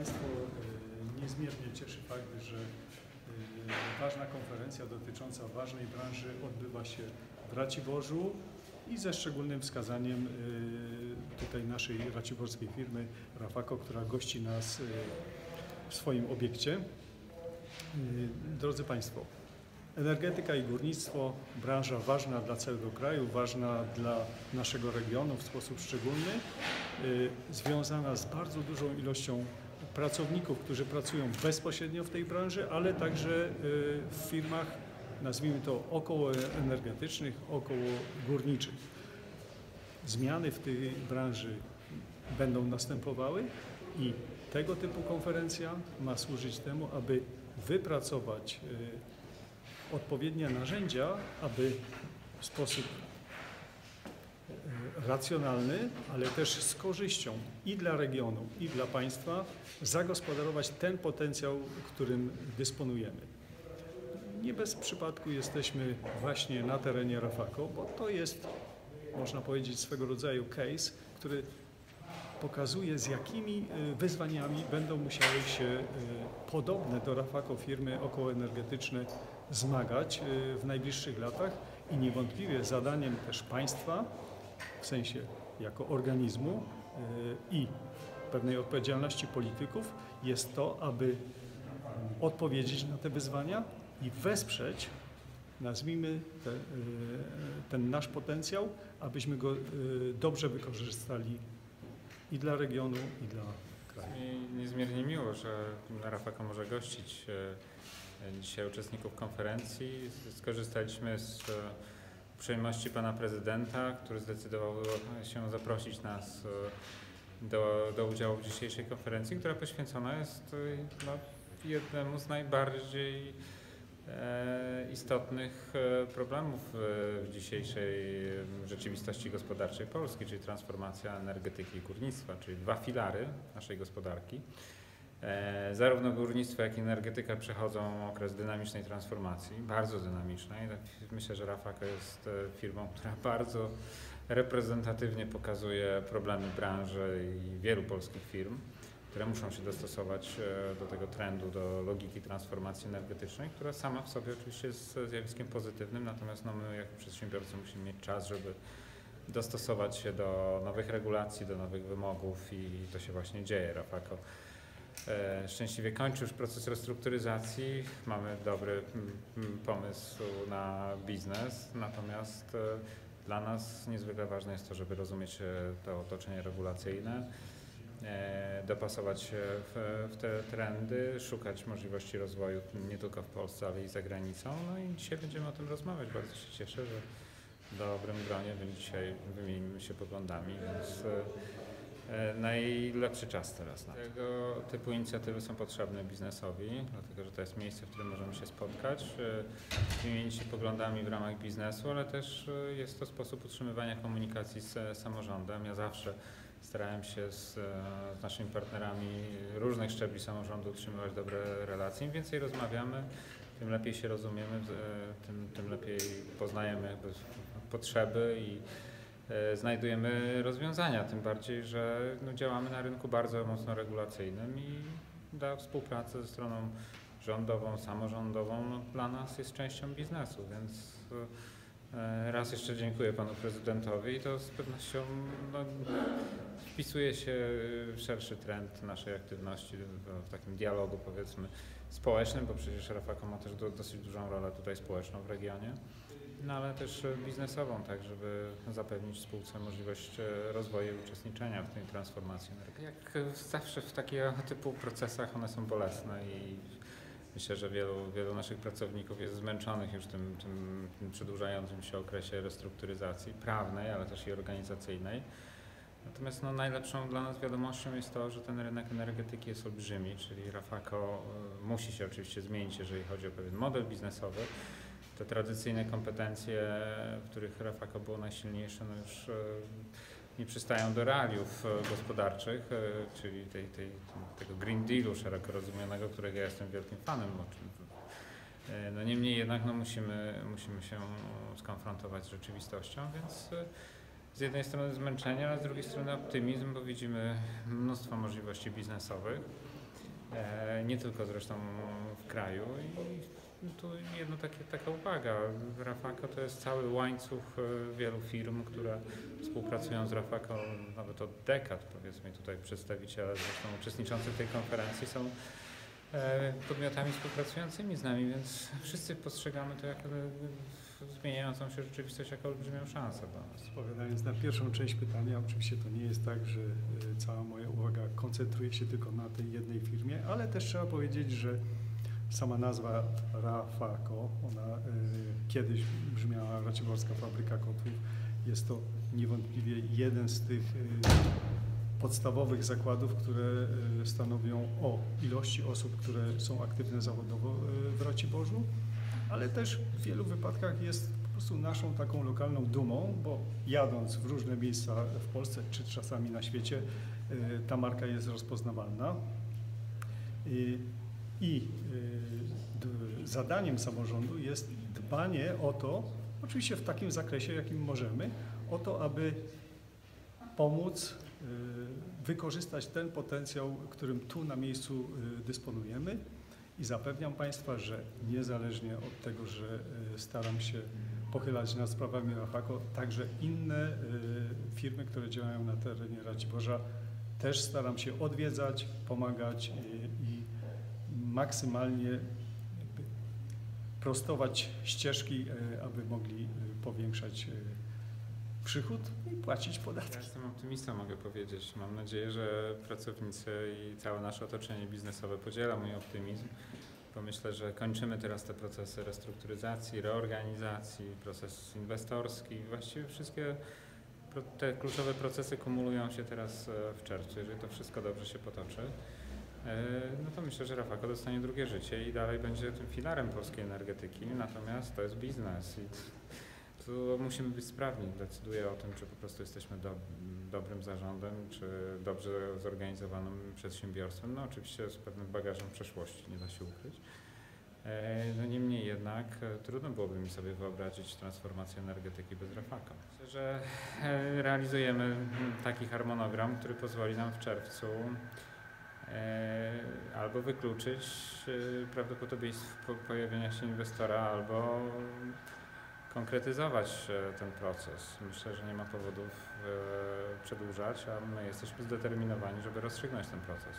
Państwo, e, niezmiernie cieszy fakt, że e, ważna konferencja dotycząca ważnej branży odbywa się w Raciborzu i ze szczególnym wskazaniem e, tutaj naszej raciborskiej firmy Rafako, która gości nas w swoim obiekcie. Drodzy Państwo, energetyka i górnictwo, branża ważna dla całego kraju, ważna dla naszego regionu w sposób szczególny, y, związana z bardzo dużą ilością pracowników, którzy pracują bezpośrednio w tej branży, ale także y, w firmach, nazwijmy to około energetycznych, około górniczych. Zmiany w tej branży będą następowały i tego typu konferencja ma służyć temu, aby wypracować y, odpowiednie narzędzia, aby w sposób racjonalny, ale też z korzyścią i dla regionu, i dla państwa zagospodarować ten potencjał, którym dysponujemy. Nie bez przypadku jesteśmy właśnie na terenie Rafako, bo to jest, można powiedzieć, swego rodzaju case, który pokazuje, z jakimi y, wyzwaniami będą musiały się y, podobne do Rafako firmy okołoenergetyczne zmagać y, w najbliższych latach i niewątpliwie zadaniem też państwa, w sensie jako organizmu i pewnej odpowiedzialności polityków jest to, aby odpowiedzieć na te wyzwania i wesprzeć, nazwijmy te, ten nasz potencjał, abyśmy go dobrze wykorzystali i dla regionu, i dla kraju. Mi niezmiernie miło, że Rafako może gościć e, dzisiaj uczestników konferencji. Skorzystaliśmy z e, uprzejmości pana prezydenta, który zdecydował się zaprosić nas e, do, do udziału w dzisiejszej konferencji, która poświęcona jest no, jednemu z najbardziej e, istotnych e, problemów e, w dzisiejszej rzeczywistości gospodarczej Polski, czyli transformacja energetyki i górnictwa, czyli dwa filary naszej gospodarki. E, Zarówno górnictwo, jak i energetyka przechodzą okres dynamicznej transformacji, bardzo dynamicznej. Myślę, że Rafako jest e, firmą, która bardzo reprezentatywnie pokazuje problemy branży i wielu polskich firm, które muszą się dostosować e, do tego trendu, do logiki transformacji energetycznej, która sama w sobie oczywiście jest zjawiskiem pozytywnym, natomiast no, my jako przedsiębiorcy musimy mieć czas, żeby dostosować się do nowych regulacji, do nowych wymogów i to się właśnie dzieje. Rafako szczęśliwie kończy już proces restrukturyzacji. Mamy dobry pomysł na biznes, natomiast e, dla nas niezwykle ważne jest to, żeby rozumieć e, to otoczenie regulacyjne, e, dopasować się w, te trendy, szukać możliwości rozwoju nie tylko w Polsce, ale i za granicą. No i dzisiaj będziemy o tym rozmawiać. Bardzo się cieszę, że w dobrym gronie dzisiaj wymienimy się poglądami, więc e, najlepszy czas teraz na to. Tego typu inicjatywy są potrzebne biznesowi, dlatego że to jest miejsce, w którym możemy się spotkać, e, wymienić się poglądami w ramach biznesu, ale też e, jest to sposób utrzymywania komunikacji z e, samorządem. Ja zawsze starałem się z, e, z naszymi partnerami różnych szczebli samorządu utrzymywać dobre relacje. Im więcej rozmawiamy, tym lepiej się rozumiemy, e, tym, tym lepiej poznajemy potrzeby i e, znajdujemy rozwiązania. Tym bardziej, że no, działamy na rynku bardzo mocno regulacyjnym i ta współpraca ze stroną rządową, samorządową no, dla nas jest częścią biznesu, więc e, raz jeszcze dziękuję panu prezydentowi i to z pewnością no, wpisuje się w szerszy trend naszej aktywności w, takim dialogu powiedzmy społecznym, bo przecież Rafako ma też do, dosyć dużą rolę tutaj społeczną w regionie, no ale też e, biznesową, tak żeby zapewnić spółce możliwość e, rozwoju i uczestniczenia w tej transformacji energetycznej. Jak zawsze w takiego typu procesach one są bolesne i myślę, że wielu, wielu naszych pracowników jest zmęczonych już tym, tym, tym przedłużającym się okresie restrukturyzacji prawnej, ale też i organizacyjnej. Natomiast no, najlepszą dla nas wiadomością jest to, że ten rynek energetyki jest olbrzymi, czyli Rafako musi się oczywiście zmienić, jeżeli chodzi o pewien model biznesowy. Te tradycyjne kompetencje, w których Rafako było najsilniejsze, no już y, nie przystają do realiów y, gospodarczych, y, czyli tej, tej, tego Green Dealu szeroko rozumianego, którego ja jestem wielkim fanem. No niemniej jednak no, musimy, musimy się skonfrontować z rzeczywistością, więc z jednej strony zmęczenie, ale z drugiej strony optymizm, bo widzimy mnóstwo możliwości biznesowych. e, nie tylko zresztą w kraju. I tu jedno takie, taka uwaga, Rafako to jest cały łańcuch e, wielu firm, które współpracują z Rafako nawet od dekad, powiedzmy tutaj przedstawiciele zresztą uczestniczący w tej konferencji są e, podmiotami współpracującymi z nami, więc wszyscy postrzegamy to jako e, zmieniającą się rzeczywistość jako olbrzymią szansę dla nas. Odpowiadając na pierwszą część pytania, oczywiście to nie jest tak, że cała moja uwaga koncentruje się tylko na tej jednej firmie, ale też trzeba powiedzieć, że sama nazwa Rafako, ona y, kiedyś brzmiała Raciborska Fabryka Kotłów, jest to niewątpliwie jeden z tych y, podstawowych zakładów, które y, stanowią o ilości osób, które są aktywne zawodowo w Raciborzu, ale też w wielu wypadkach jest po prostu naszą taką lokalną dumą, bo jadąc w różne miejsca w Polsce czy czasami na świecie, ta marka jest rozpoznawalna. I, y, zadaniem samorządu jest dbanie o to, oczywiście w takim zakresie, jakim możemy, o to, aby pomóc y, wykorzystać ten potencjał, którym tu na miejscu y, dysponujemy. I zapewniam Państwa, że niezależnie od tego, że staram się pochylać nad sprawami Rafako, także inne firmy, które działają na terenie Raciborza, też staram się odwiedzać, pomagać maksymalnie prostować ścieżki, y, aby mogli y, powiększać y, przychód i płacić Ja podatki. jestem optymistą, mogę powiedzieć. Mam nadzieję, że pracownicy i całe nasze otoczenie biznesowe podziela mój optymizm, bo myślę, że kończymy teraz te procesy restrukturyzacji, reorganizacji, proces inwestorski. Właściwie wszystkie te kluczowe procesy kumulują się teraz e, w czerwcu. Jeżeli to wszystko dobrze się potoczy, e, no to myślę, że Rafako dostanie drugie życie i dalej będzie tym filarem polskiej energetyki. Natomiast to jest biznes i tu musimy być sprawni. Decyduje o tym, czy po prostu jesteśmy do, dobrym zarządem, czy dobrze zorganizowanym przedsiębiorstwem. No oczywiście z pewnym bagażem przeszłości, nie da się ukryć. E, No niemniej jednak e, trudno byłoby mi sobie wyobrazić transformację energetyki bez Rafaka. Myślę, że e, realizujemy taki harmonogram, który pozwoli nam w czerwcu e, albo wykluczyć e, prawdopodobieństwo pojawienia się inwestora, albo konkretyzować e, ten proces. Myślę, że nie ma powodów e, przedłużać, a my jesteśmy zdeterminowani, żeby rozstrzygnąć ten proces.